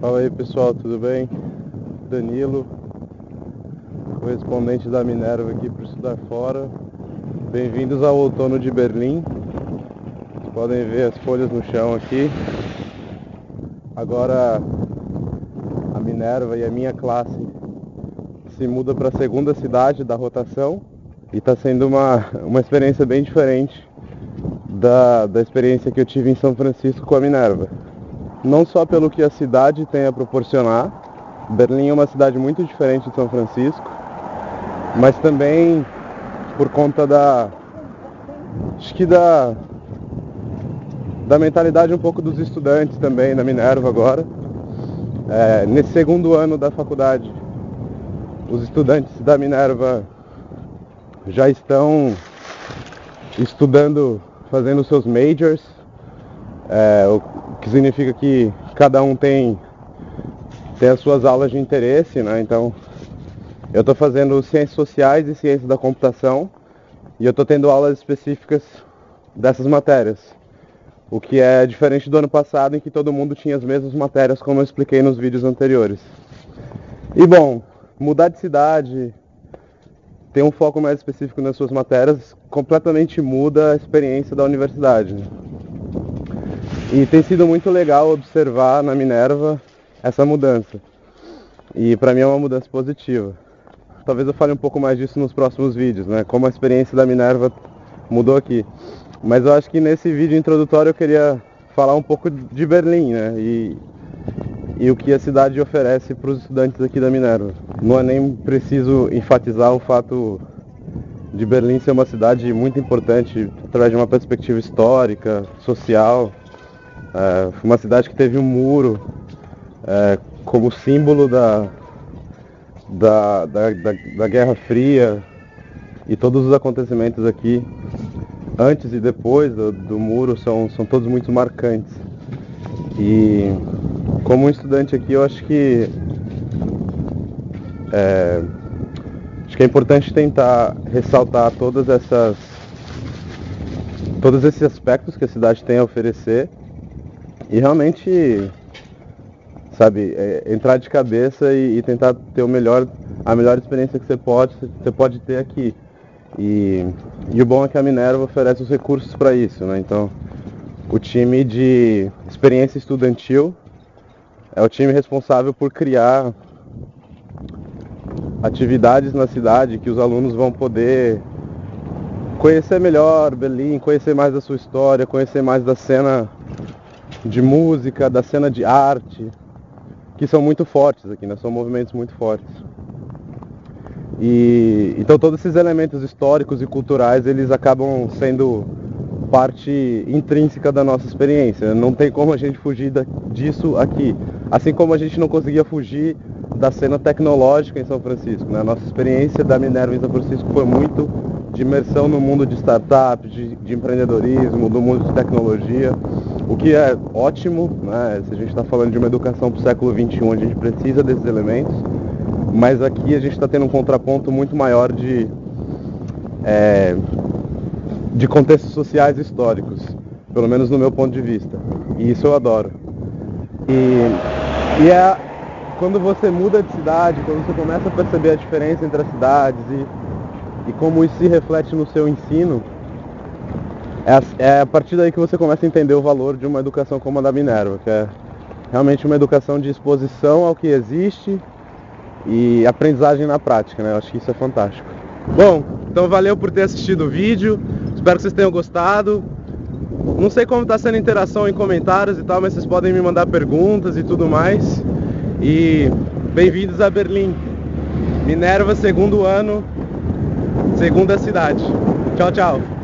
Fala aí pessoal, tudo bem? Danilo, correspondente da Minerva aqui para estudar fora. Bem-vindos ao outono de Berlim. Vocês podem ver as folhas no chão aqui. Agora a Minerva e a minha classe se muda para a segunda cidade da rotação e está sendo uma, uma experiência bem diferente da, da experiência que eu tive em São Francisco com a Minerva não só pelo que a cidade tem a proporcionar, Berlim é uma cidade muito diferente de São Francisco, mas também por conta da acho que da da mentalidade um pouco dos estudantes também na Minerva agora. É, nesse segundo ano da faculdade, os estudantes da Minerva já estão estudando, fazendo seus majors, é, que significa que cada um tem, tem as suas aulas de interesse, né? Então, eu estou fazendo ciências sociais e ciências da computação e eu estou tendo aulas específicas dessas matérias. O que é diferente do ano passado em que todo mundo tinha as mesmas matérias como eu expliquei nos vídeos anteriores. E bom, mudar de cidade, ter um foco mais específico nas suas matérias, completamente muda a experiência da universidade. E tem sido muito legal observar na Minerva essa mudança. E para mim é uma mudança positiva. Talvez eu fale um pouco mais disso nos próximos vídeos, né? Como a experiência da Minerva mudou aqui. Mas eu acho que nesse vídeo introdutório eu queria falar um pouco de Berlim, né? E, e o que a cidade oferece para os estudantes aqui da Minerva. Não é nem preciso enfatizar o fato de Berlim ser uma cidade muito importante através de uma perspectiva histórica, social, é, uma cidade que teve um muro é, como símbolo da, da, da, da, da Guerra Fria e todos os acontecimentos aqui, antes e depois do, do muro, são, são todos muito marcantes. E como estudante aqui, eu acho que é, acho que é importante tentar ressaltar todas essas todos esses aspectos que a cidade tem a oferecer e realmente, sabe, é, entrar de cabeça e, e, tentar ter o melhor, a melhor experiência que você pode, você pode ter aqui. E, e o bom é que a Minerva oferece os recursos para isso, né? Então, o time de experiência estudantil é o time responsável por criar atividades na cidade que os alunos vão poder conhecer melhor Berlim, conhecer mais da sua história, conhecer mais da cena de música, da cena de arte, que são muito fortes aqui, né? São movimentos muito fortes. E então todos esses elementos históricos e culturais, eles acabam sendo parte intrínseca da nossa experiência. Não tem como a gente fugir disso aqui. Assim como a gente não conseguia fugir da cena tecnológica em São Francisco. Né? A nossa experiência da Minerva em São Francisco foi muito de imersão no mundo de startups, de, de empreendedorismo, do mundo de tecnologia, o que é ótimo, né? se a gente está falando de uma educação para o século XXI, a gente precisa desses elementos, mas aqui a gente está tendo um contraponto muito maior de, é, de contextos sociais e históricos, pelo menos no meu ponto de vista, e isso eu adoro. E, e é quando você muda de cidade, quando você começa a perceber a diferença entre as cidades e, e como isso se reflete no seu ensino, é a partir daí que você começa a entender o valor de uma educação como a da Minerva, que é realmente uma educação de exposição ao que existe e aprendizagem na prática, né? Eu acho que isso é fantástico. Bom, então valeu por ter assistido o vídeo, espero que vocês tenham gostado. Não sei como está sendo a interação em comentários e tal, mas vocês podem me mandar perguntas e tudo mais. E bem-vindos a Berlim. Minerva, segundo ano, segunda cidade. Tchau, tchau.